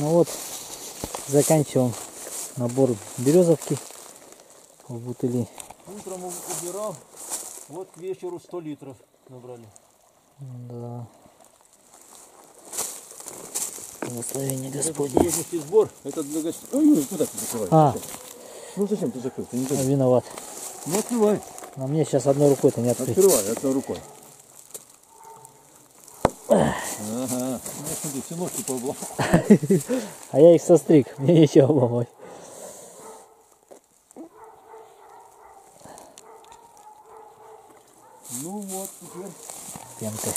Ну вот, заканчиваем набор березовки в бутыли. Утром убирал, вот к вечеру 100 литров набрали. Да. Благословение Господне. сбор, это для гостей. Ой, ну, куда ты закрываешь? А, Ну зачем ты закрыл? Ты не закрыл. виноват. Ну открывай. А мне сейчас одной рукой-то не открыть. Открывай одной рукой. Ага. Ну, смотри, все ножки. А я их состриг, мне нечего обломать. Ну вот, теперь. Пенкой.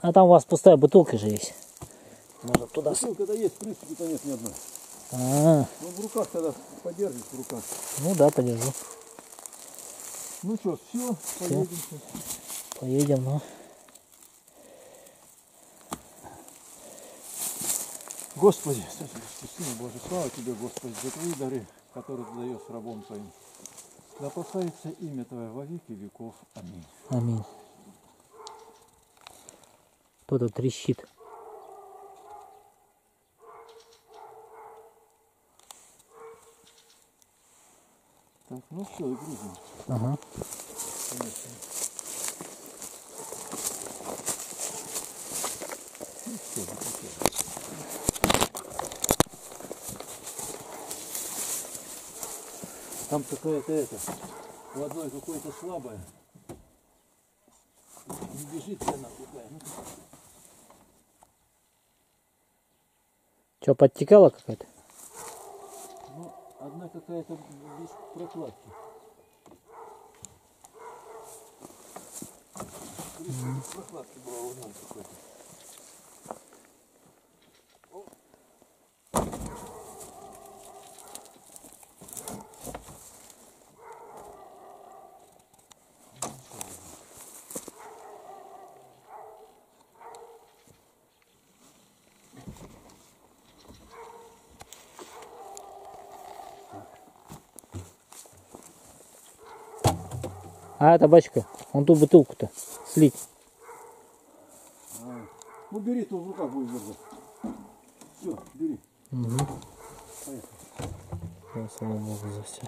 А там у вас пустая бутылка же есть. Может туда... Бутылка-то есть, в принципе-то нет ни одной. А, Ну в руках тогда подержишь в руках. ну да, подержу. Ну что, все, поедем. Поедем, ну. Господи, Сына Боже, слава Тебе, Господи, за Твои дары, которые Ты даешь рабом Твоим. Да прославится имя Твое во веки веков. Аминь. Аминь. Кто-то трещит. Так, ну все, и грузим. Ага. Конечно. Там какая-то это, у одной какое-то слабое. Не бежит она какая. Ну, Что, подтекала какая-то? Ну, одна какая-то без прокладки. Прокладки была у одной какой-то. А, табачка. Вон ту бутылку-то. Слить. А, ну бери, то в руках будешь держать. Все, бери. Угу. Поехали. Слава Богу за все.